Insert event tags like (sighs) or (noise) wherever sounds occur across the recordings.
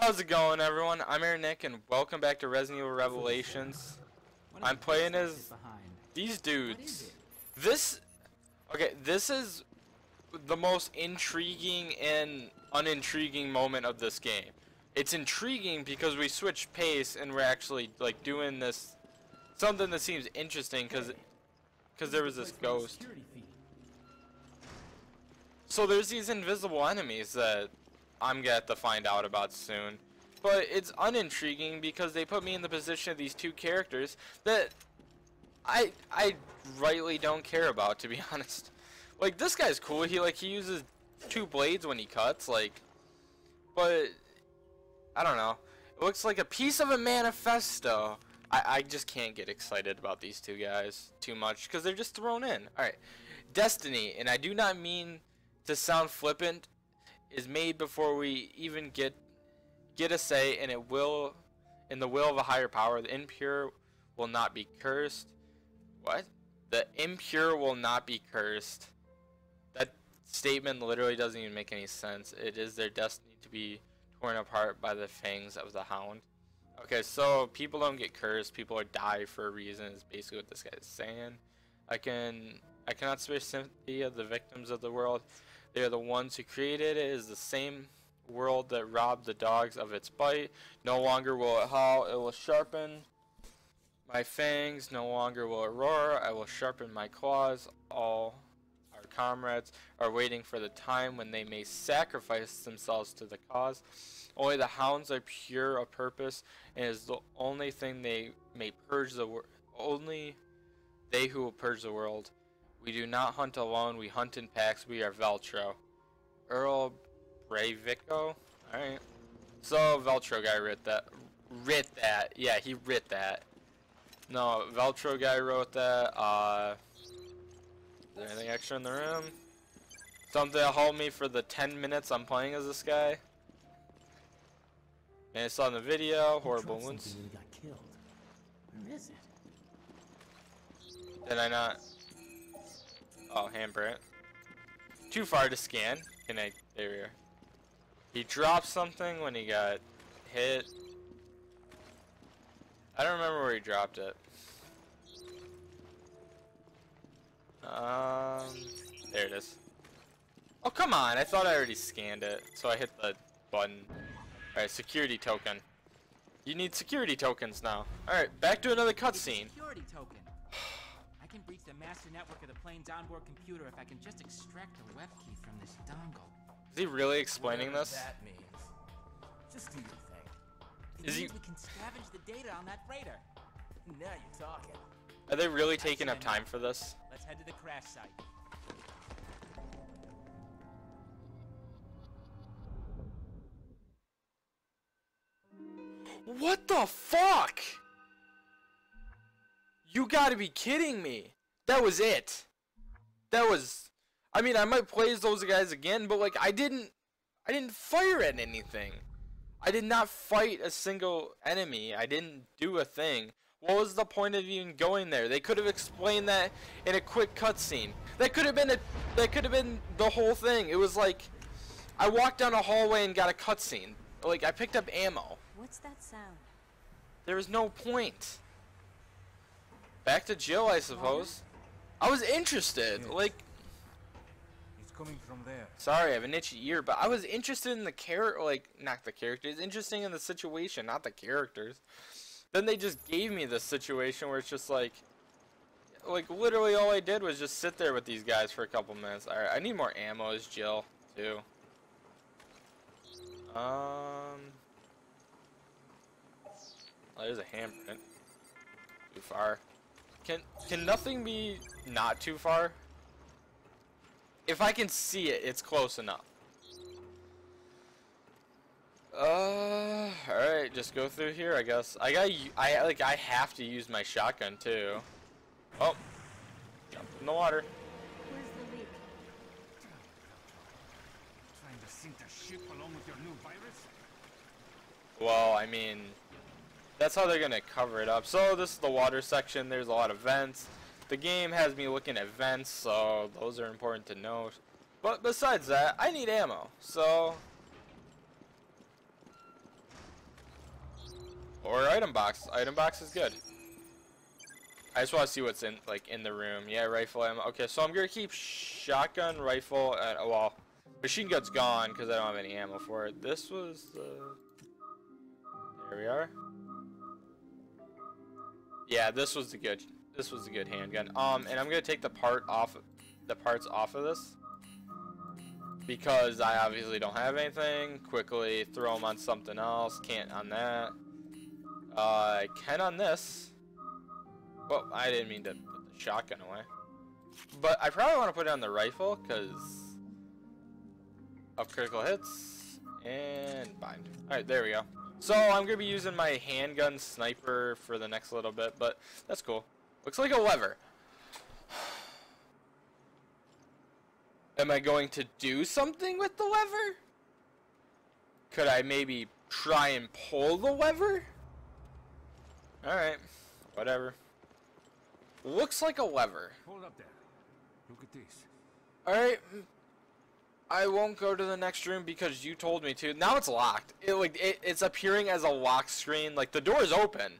How's it going, everyone? I'm ErrorNick, and welcome back to Resident Evil Revelations. I'm playing as these dudes. This, okay, this is the most intriguing and unintriguing moment of this game. It's intriguing because we switch pace and we're actually like doing this something that seems interesting because because there was this ghost. So there's these invisible enemies that I'm gonna have to find out about soon. But it's unintriguing because they put me in the position of these two characters that I I rightly don't care about to be (laughs) honest. Like this guy's cool. He like he uses two blades when he cuts like but I don't know. It looks like a piece of a manifesto. I, I just can't get excited about these two guys too much because they're just thrown in. Alright. Destiny, and I do not mean to sound flippant, is made before we even get get a say and it will in the will of a higher power. The impure will not be cursed. What? The impure will not be cursed. That statement literally doesn't even make any sense. It is their destiny to be torn apart by the fangs of the hound. Okay, so people don't get cursed. People die for a reason. Is basically what this guy is saying. I can I cannot spare sympathy of the victims of the world. They are the ones who created it. It is the same world that robbed the dogs of its bite. No longer will it howl. It will sharpen my fangs. No longer will it roar. I will sharpen my claws. All our comrades are waiting for the time when they may sacrifice themselves to the cause. Only the hounds are pure of purpose, and is the only thing they may purge the world. Only they who will purge the world. We do not hunt alone. We hunt in packs. We are Veltro. Earl Brevico. Alright. So, Veltro guy writ that. Writ that. Yeah, he writ that. No, Veltro guy wrote that. Uh, is there anything extra in the room? Something to hold me for the 10 minutes I'm playing as this guy. And I saw in the video, horrible wounds. got killed. Where is it? Did I not? Oh, handprint. Too far to scan. Can I? There we are. He dropped something when he got hit. I don't remember where he dropped it. Um, there it is. Oh, come on. I thought I already scanned it. So I hit the button. Alright, security token. You need security tokens now. Alright, back to another cutscene. Security token. (sighs) (sighs) (sighs) I can breach the master network of the plane's onboard computer if I can just extract the web key from this dongle. Is he really explaining Whatever this? That means. Just do your thing. It Is he- we can scavenge the data on that freighter. Now you're talking. Are they really taking up time for this? Let's head to the crash site. What the fuck? You gotta be kidding me. That was it. That was I mean I might play as those guys again, but like I didn't I didn't fire at anything. I did not fight a single enemy. I didn't do a thing. What was the point of even going there? They could have explained that in a quick cutscene. That could have been a that could have been the whole thing. It was like I walked down a hallway and got a cutscene. Like I picked up ammo. What's that sound? There was no point. Back to Jill, I suppose. I was interested. Yes. Like, It's coming from there. sorry, I have an itchy ear, but I was interested in the character. Like, not the characters. Interesting in the situation, not the characters. Then they just gave me this situation where it's just like, like literally all I did was just sit there with these guys for a couple minutes. All right, I need more ammo as Jill too. Um, oh, there's a handprint. Too far. Can can nothing be not too far? If I can see it, it's close enough. Uh, all right, just go through here, I guess. I got, I like, I have to use my shotgun too. Oh, jump in the water. Where's the leak? Trying to sink the ship along with your new virus? Well, I mean, that's how they're gonna cover it up. So this is the water section. There's a lot of vents. The game has me looking at vents, so those are important to note. But besides that, I need ammo. So Or item box. Item box is good. I just want to see what's in like in the room. Yeah, rifle ammo. Okay, so I'm gonna keep shotgun, rifle, and oh, well, machine gun's gone because I don't have any ammo for it. This was the. There we are. Yeah, this was the good. This was a good handgun. Um, and I'm gonna take the part off, the parts off of this because I obviously don't have anything. Quickly throw them on something else. Can't on that. Uh, I can on this. Well, I didn't mean to put the shotgun away. But I probably want to put it on the rifle because of critical hits and bind. Alright, there we go. So I'm going to be using my handgun sniper for the next little bit, but that's cool. Looks like a lever. (sighs) Am I going to do something with the lever? Could I maybe try and pull the lever? Alright, whatever. Looks like a lever. Hold up there. Look at this. Alright. I won't go to the next room because you told me to. Now it's locked. It like it, it's appearing as a lock screen. Like the door is open,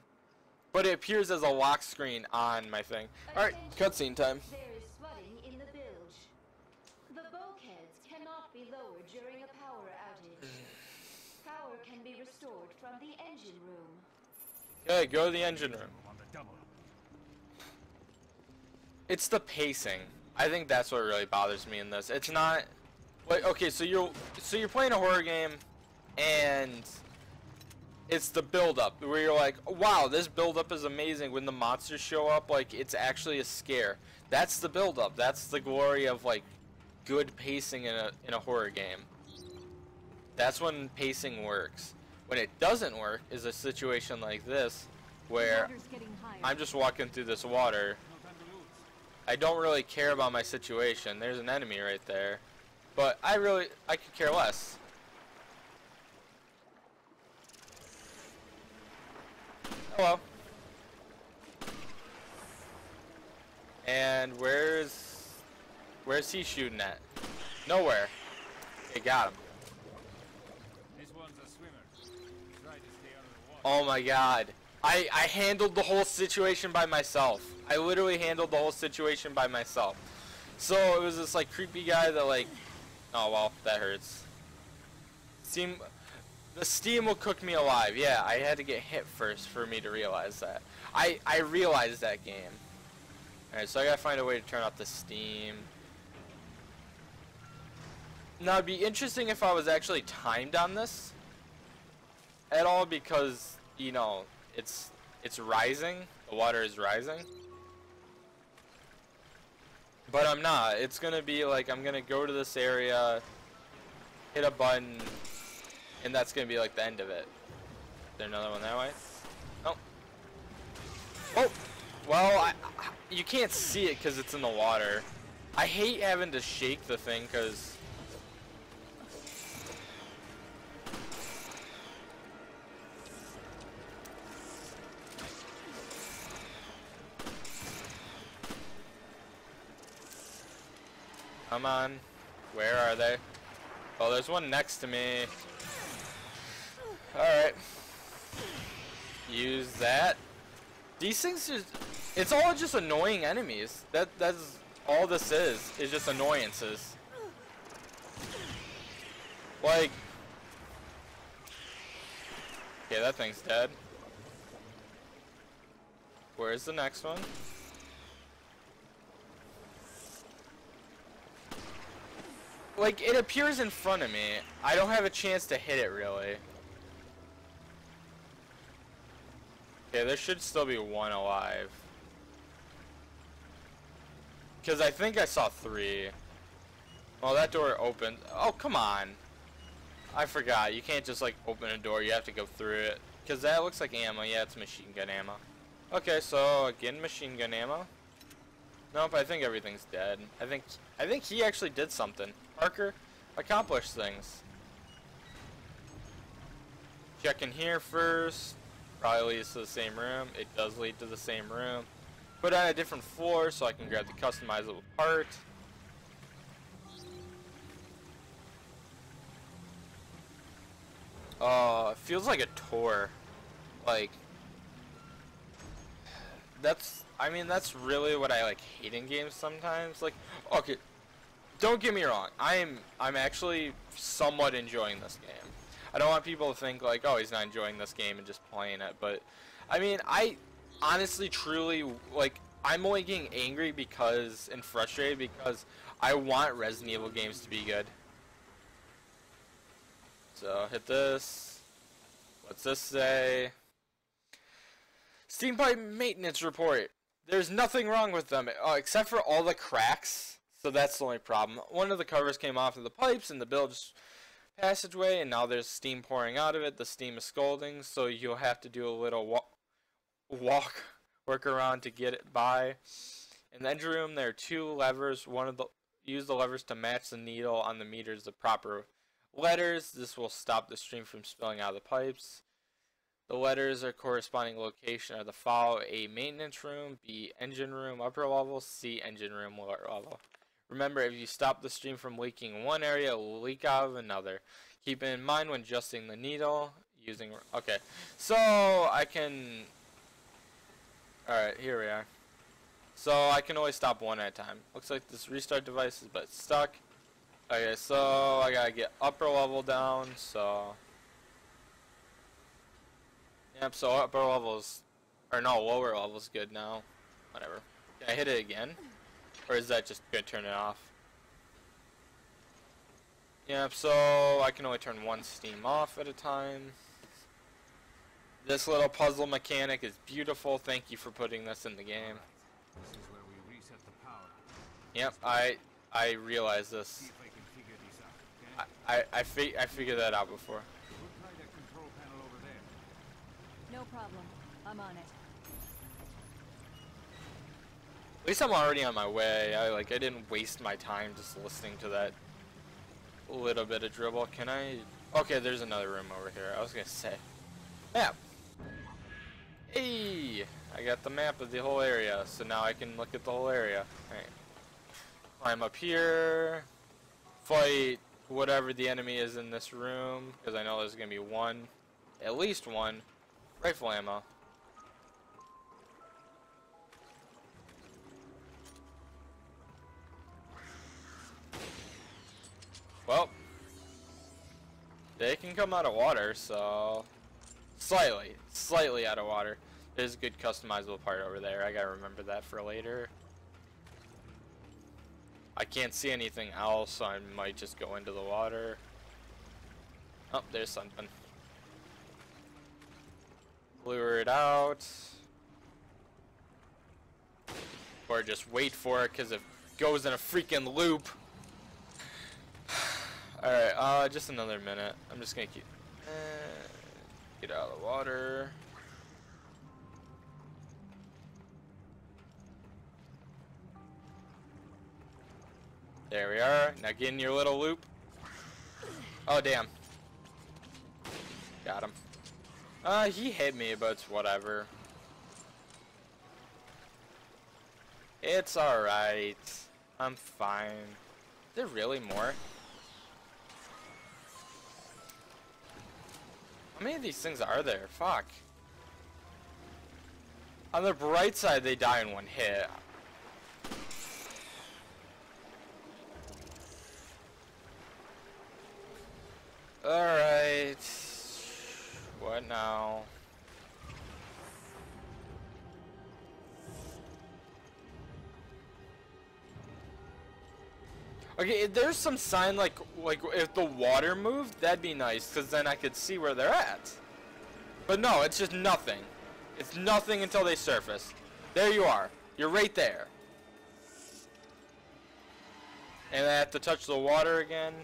but it appears as a lock screen on my thing. Alright, cutscene time. There is flooding in the bilge. The bulkheads cannot be lowered during a power outage. (sighs) Power can be restored from the engine room. Okay, go to the engine room. On the double. It's the pacing. I think that's what really bothers me in this. It's not like okay, so you're so you're playing a horror game and it's the build up where you're like, "Wow, this build up is amazing when the monsters show up like it's actually a scare." That's the build up. That's the glory of like good pacing in a in a horror game. That's when pacing works. When it doesn't work is a situation like this where Water's getting higher. I'm just walking through this water No time to lose. I don't really care about my situation. There's an enemy right there. But I really, I could care less. Oh, Hello. And where's, where's he shooting at? Nowhere. Okay, got him. This one's a swimmer. Try to stay out of the water. Oh my god. I, I handled the whole situation by myself. I literally handled the whole situation by myself. So it was this like creepy guy that like oh well that hurts. Steam the steam will cook me alive. Yeah, I had to get hit first for me to realize that. I I realized that game. Alright, so I gotta find a way to turn off the steam. Now it'd be interesting if I was actually timed on this at all because you know it's it's rising the water is rising but I'm not. It's gonna be like I'm gonna go to this area hit a button and that's gonna be like the end of it. Is there another one that way? Oh. Oh. Well I, I- you can't see it because it's in the water. I hate having to shake the thing because Come on. Where are they? Oh, there's one next to me. Alright. Use that. These things just... It's all just annoying enemies. That That's all this is. Is just annoyances. Like... Okay, that thing's dead. Where's the next one? Like it appears in front of me. I don't have a chance to hit it really. Okay, there should still be one alive. Cause I think I saw three. Well, that door opened. Oh, come on. I forgot. You can't just like open a door. You have to go through it. Cause that looks like ammo. Yeah, it's machine gun ammo. Okay, so again, machine gun ammo. Nope, I think everything's dead. I think I think he actually did something. Parker accomplish things. Check in here first. Probably leads to the same room. It does lead to the same room. Put on a different floor so I can grab the customizable part. Oh, it feels like a tour. Like, that's I mean that's really what I like hate in games sometimes. Like, okay, don't get me wrong. I'm I'm actually somewhat enjoying this game. I don't want people to think like, oh, he's not enjoying this game and just playing it. But I mean, I honestly, truly like. I'm only getting angry because and frustrated because I want Resident Evil games to be good. So hit this. What's this say? Steam pipe maintenance report. There's nothing wrong with them uh, except for all the cracks. So that's the only problem. One of the covers came off of the pipes in the bilge passageway, and now there's steam pouring out of it. The steam is scalding, so you'll have to do a little wa walk (laughs) work around to get it by. In the engine room, there are two levers. One of the use the levers to match the needle on the meters the proper letters. This will stop the stream from spilling out of the pipes. The letters or corresponding location are the follow A maintenance room, B engine room upper level, C engine room lower level. Remember, if you stop the stream from leaking in one area, it will leak out of another. Keep in mind when adjusting the needle, using... Okay, so I can... Alright, here we are. So I can always stop one at a time. Looks like this restart device is but stuck. Okay, so I gotta get upper level down, so... Yep, so upper levels, or no, lower level's good now. Whatever. Can I hit it again? Or is that just gonna turn it off? Yep, so I can only turn one steam off at a time. This little puzzle mechanic is beautiful. Thank you for putting this in the game. This is where we reset the power. Yep, I I realize this. I figure this out, okay? I I, I, fi I figured that out before. We'll try that control panel over there. No problem. I'm on it. At least I'm already on my way. I like I didn't waste my time just listening to that little bit of dribble. Can I? Okay, there's another room over here. I was gonna say. Map. Hey, I got the map of the whole area, so now I can look at the whole area. Alright. Climb up here. Fight whatever the enemy is in this room, because I know there's gonna be one, at least one, rifle ammo. Well, they can come out of water, so slightly, slightly out of water. There's a good customizable part over there. I gotta remember that for later. I can't see anything else, so I might just go into the water. Oh, there's something. Lure it out. Or just wait for it because it goes in a freaking loop. Alright, uh, just another minute. I'm just gonna keep... Uh, get out of the water. There we are. Now get in your little loop. Oh, damn. Got him. Uh, he hit me, but it's whatever. It's alright. I'm fine. Is there really more? How many of these things are there? Fuck. On the bright side, they die in one hit. Alright. What now? Okay, if there's some sign like like if the water moved, that'd be nice, cause then I could see where they're at. But no, it's just nothing. It's nothing until they surface. There you are. You're right there. And I have to touch the water again.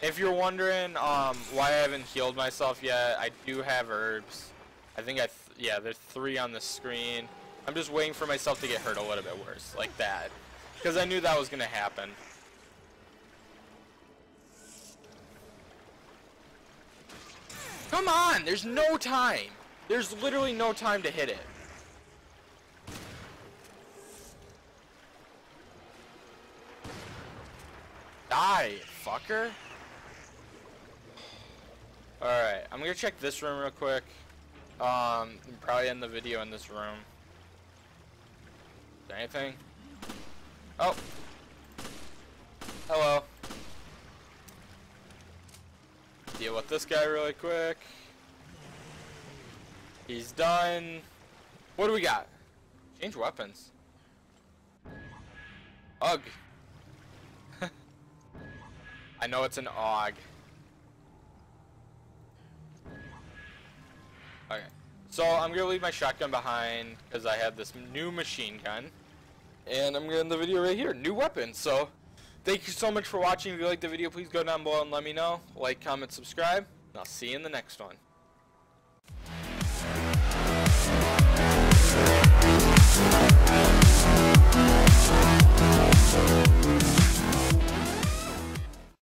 If you're wondering um, why I haven't healed myself yet, I do have herbs. I think I, yeah, there's three on the screen. I'm just waiting for myself to get hurt a little bit worse, like that. Because I knew that was going to happen. Come on, there's no time. There's literally no time to hit it. Die, fucker. Alright, I'm gonna check this room real quick. Um, probably end the video in this room. Anything? Oh. Hello. Deal with this guy really quick. He's done. What do we got? Change weapons. Ugh. (laughs) I know it's an AUG. Okay. So I'm gonna leave my shotgun behind because I have this new machine gun. And I'm gonna end the video right here. New weapon. So thank you so much for watching. If you liked the video, please go down below and let me know. Like, comment, subscribe. And I'll see you in the next one.